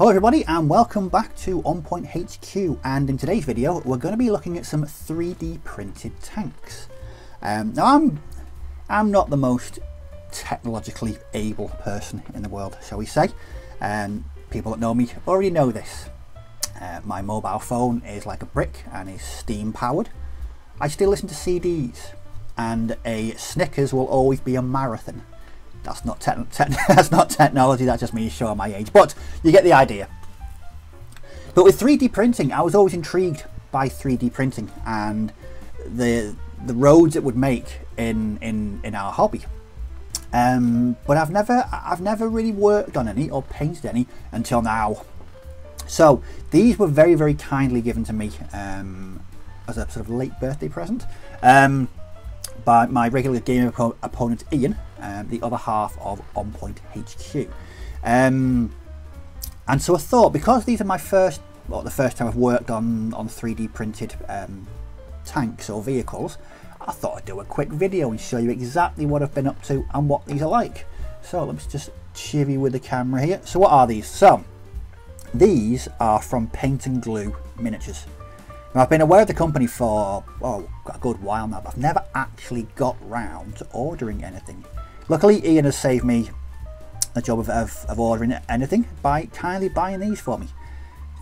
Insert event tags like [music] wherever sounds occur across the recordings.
Hello everybody and welcome back to On Point HQ and in today's video we're going to be looking at some 3D printed tanks. Um, now I'm, I'm not the most technologically able person in the world shall we say and people that know me already know this. Uh, my mobile phone is like a brick and is steam powered. I still listen to CDs and a Snickers will always be a marathon that's not te te [laughs] that's not technology that's just me showing my age. But you get the idea. But with 3d printing i was always intrigued by 3d printing and the the roads it would make in in in our hobby. Um, but i've never i've never really worked on any or painted any until now. So these were very very kindly given to me um, as a sort of late birthday present um, by my regular game opponent Ian, um, the other half of On Point HQ. Um, and so I thought, because these are my first, well, the first time I've worked on, on 3D printed um, tanks or vehicles, I thought I'd do a quick video and show you exactly what I've been up to and what these are like. So let's just chivvy with the camera here. So what are these? So these are from Paint and Glue Miniatures. Now, I've been aware of the company for oh, a good while now, but I've never actually got round to ordering anything. Luckily, Ian has saved me the job of, of, of ordering anything by kindly buying these for me.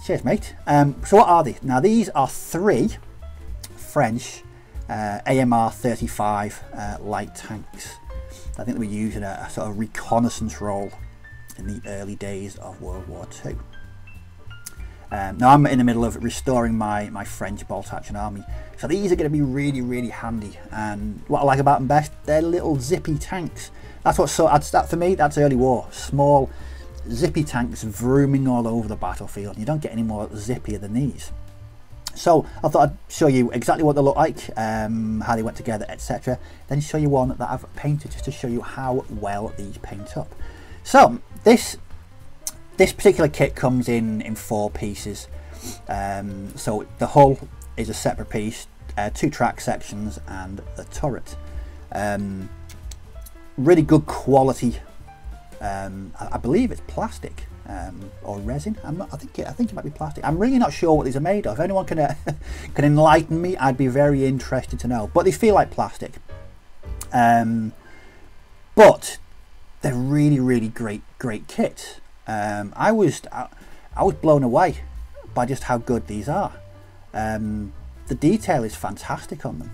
Cheers, mate. Um, so what are these? Now, these are three French uh, AMR 35 uh, light tanks. I think they were used in a, a sort of reconnaissance role in the early days of World War II. Um, now I'm in the middle of restoring my, my French bolt action army. So these are going to be really, really handy. And what I like about them best, they're little zippy tanks. That's what so that's that for me, that's early war. Small zippy tanks vrooming all over the battlefield. You don't get any more zippier than these. So I thought I'd show you exactly what they look like, um, how they went together, etc. Then show you one that I've painted just to show you how well these paint up. So this this particular kit comes in in four pieces. Um, so the hull is a separate piece, uh, two track sections and a turret. Um, really good quality. Um, I, I, believe it's plastic um, or resin. Not, i think it, I think it might be plastic. I'm really not sure what these are made of. If anyone can uh, [laughs] can enlighten me, I'd be very interested to know. But they feel like plastic. Um, but they're really, really great, great kit. Um, I was I, I, was blown away by just how good these are. Um, the detail is fantastic on them,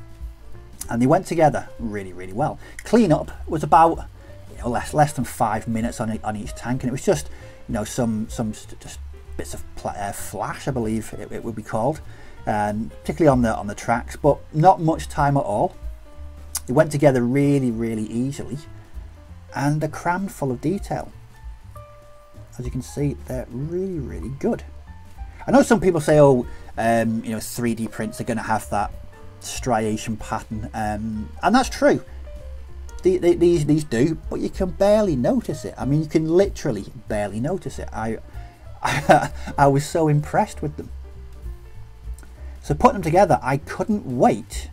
and they went together really really well. Cleanup was about you know less less than five minutes on on each tank, and it was just you know some some just bits of uh, flash, I believe it, it would be called, and particularly on the on the tracks, but not much time at all. They went together really really easily, and they're crammed full of detail as you can see they're really really good. I know some people say oh um, you know 3d prints are going to have that striation pattern um, and that's true. The, the, these these do but you can barely notice it. I mean you can literally barely notice it. I I, [laughs] I was so impressed with them. So putting them together I couldn't wait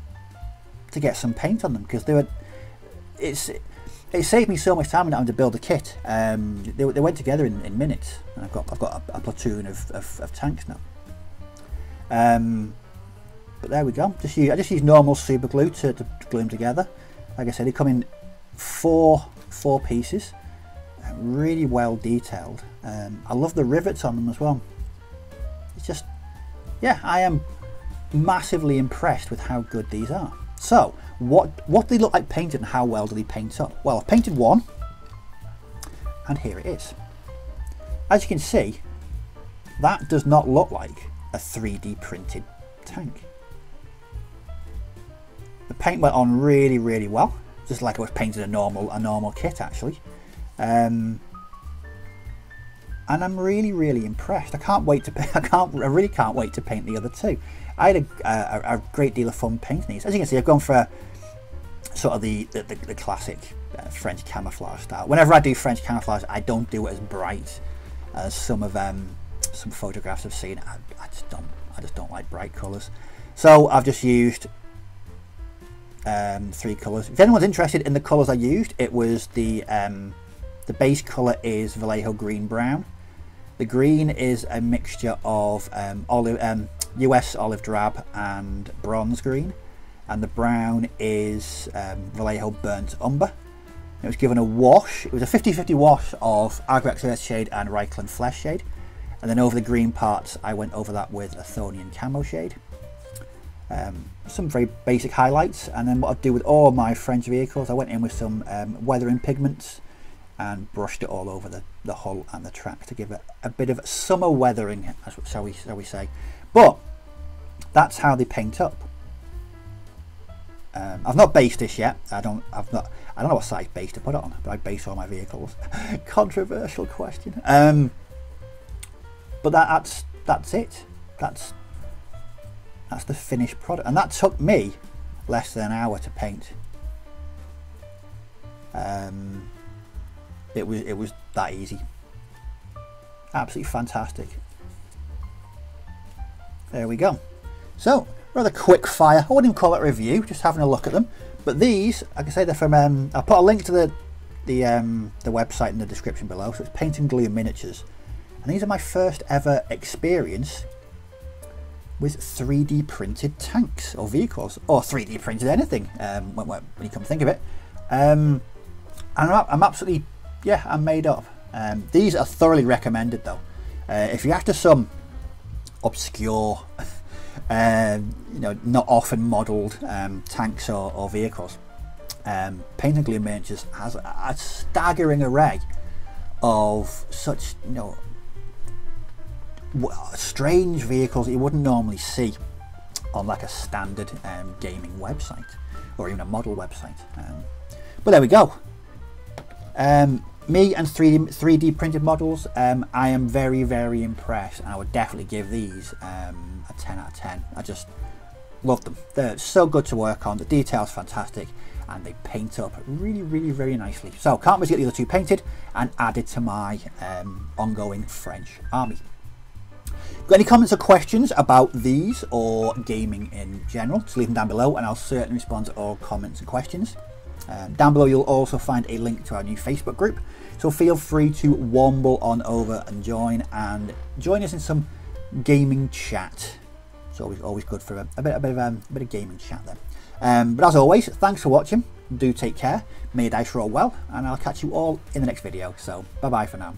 to get some paint on them because they were it's it saved me so much time having to build a kit. Um, they, they, went together in, in, minutes, and I've got I've got a, a platoon of, of, of, tanks now. Um, but there we go. Just use, I just use normal super glue to, to, glue them together. Like I said, they come in four four pieces, uh, really well detailed. Um, I love the rivets on them as well. It's just, yeah, I am massively impressed with how good these are. So, what, what do they look like painted and how well do they paint up? Well, I've painted one, and here it is. As you can see, that does not look like a 3D printed tank. The paint went on really, really well, just like I was painting a normal, a normal kit actually. Um, and I'm really, really impressed. I can't wait to, [laughs] I can't, I really can't wait to paint the other two. I had a, a, a, great deal of fun painting these. As you can see, I've gone for sort of the, the, the classic uh, French camouflage style. Whenever I do French camouflage, I don't do it as bright as some of um, some photographs I've seen. I, I just don't, I just don't like bright colours. So I've just used um, three colours. If anyone's interested in the colours I used, it was the um, the base colour is Vallejo green brown. The green is a mixture of um, olive, um, US olive drab and bronze green, and the brown is um, Vallejo burnt umber. It was given a wash. It was a 50-50 wash of Agrax Earth Shade and Reikland Flesh Shade. And then over the green parts, I went over that with Athonian Camoshade. Um, some very basic highlights. And then what I do with all my French vehicles, I went in with some um, weathering pigments and brushed it all over the, the hull and the track to give it a bit of summer weathering, shall we, shall we say. But that's how they paint up. Um, I've not based this yet. I don't. I've not. I don't know what size base to put it on, but I base all my vehicles. [laughs] Controversial question. Um, but that, that's that's it. That's that's the finished product, and that took me less than an hour to paint. Um, it was it was that easy. Absolutely fantastic. There we go. So rather quick fire. I wouldn't even call it a review, just having a look at them. But these, like I say, they're from. Um, I'll put a link to the the um, the website in the description below. So it's Paint and Glue Miniatures, and these are my first ever experience with 3D printed tanks or vehicles, or 3D printed anything. Um, when, when, you come to think of it, um, and I'm, I'm absolutely yeah, I'm made up. Um, these are thoroughly recommended though. Uh, if you're after some obscure [laughs] um, you know, not often modelled um, tanks or, or vehicles. Um, Paint and Glue Miniatures has a, a staggering array of such, you know, strange vehicles you wouldn't normally see on like a standard um, gaming website or even a model website. Um, but there we go. Um, me and 3D, 3D printed models, um, I am very, very impressed. And I would definitely give these um, a 10 out of 10. I just love them. They're so good to work on. The detail's fantastic. And they paint up really, really, very nicely. So can't wait to get the other two painted and added to my um, ongoing French army. Got any comments or questions about these or gaming in general? Just leave them down below and I'll certainly respond to all comments and questions. Um, down below you'll also find a link to our new Facebook group, so feel free to wamble on over and join and join us in some gaming chat. It's always always good for a, a bit, a bit of um, a bit of gaming chat there. Um, but as always, thanks for watching. Do take care. May your dice roll well, and I'll catch you all in the next video. So bye bye for now.